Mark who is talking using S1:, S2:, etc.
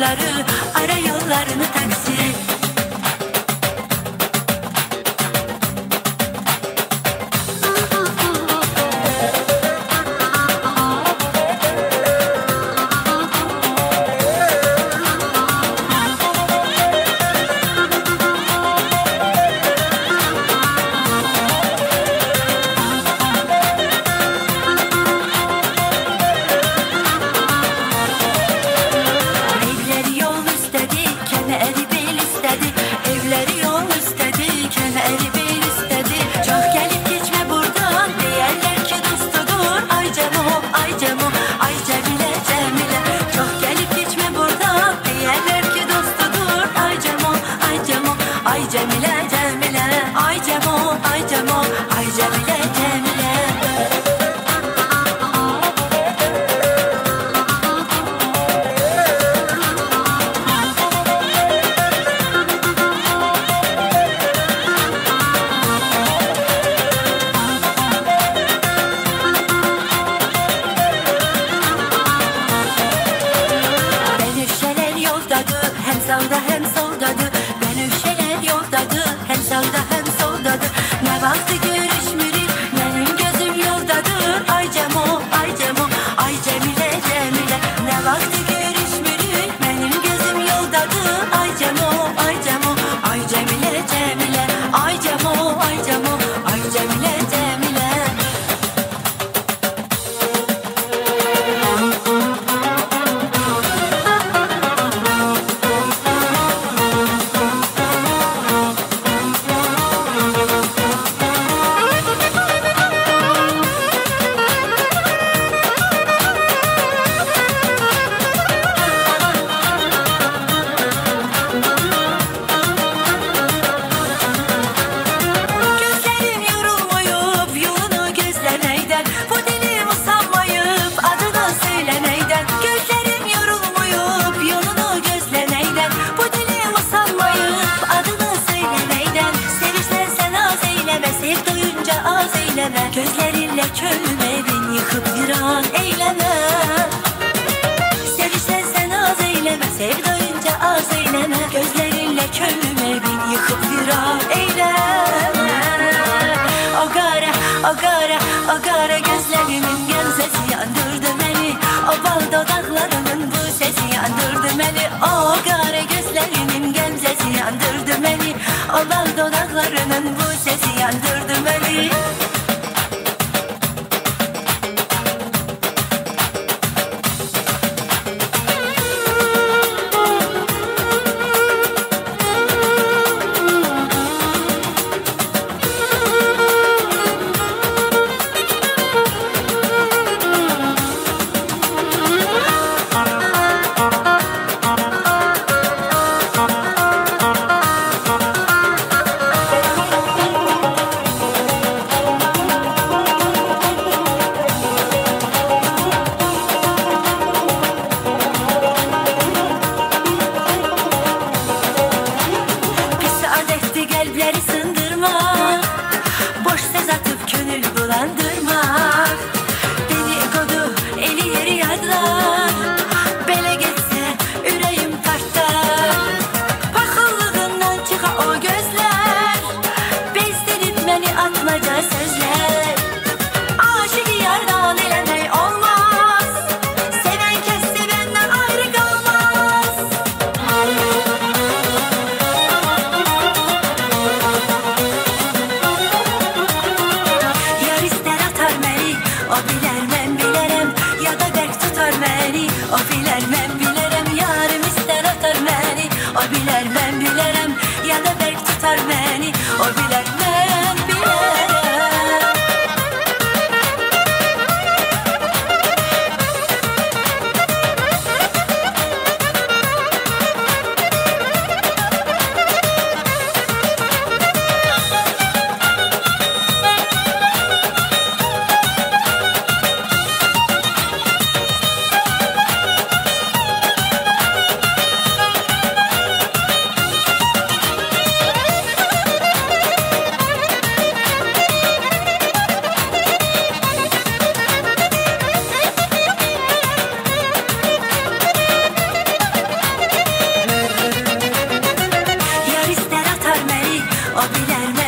S1: yolları Ara yollarını Avance Gözlerinle çölün evin yıkıp viran eyleme. Sevişsen sen az eyleme Sevdoyunca az eyleme. Gözlerinle çölün evin yıkıp viran eyleme. O kara, o gözlerimin gamzesi yandırdı beni. O bal dudakları Hadi gel